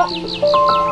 Ha ha ha!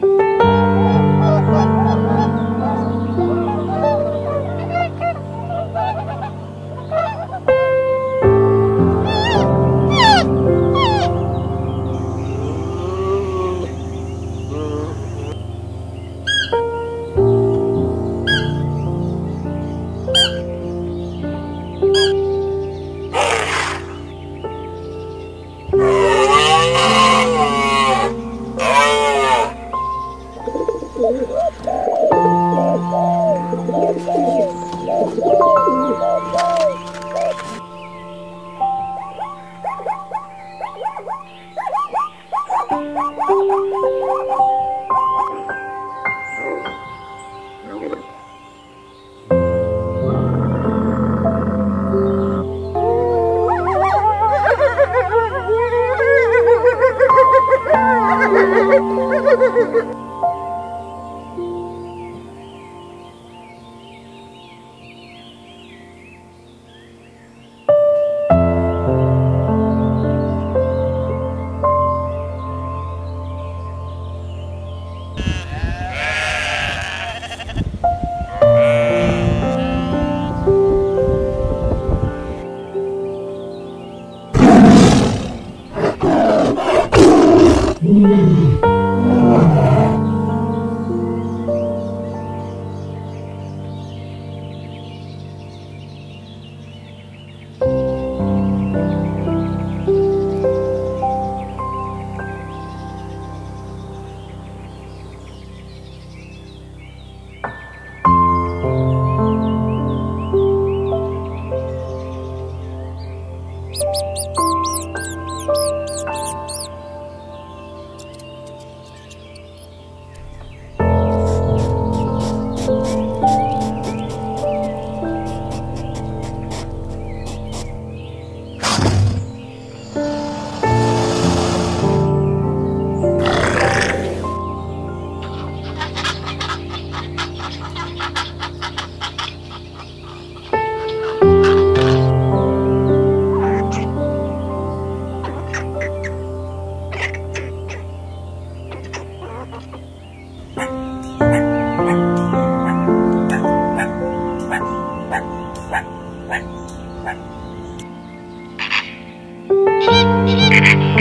Bye. Ha ha ha ha! Thank you.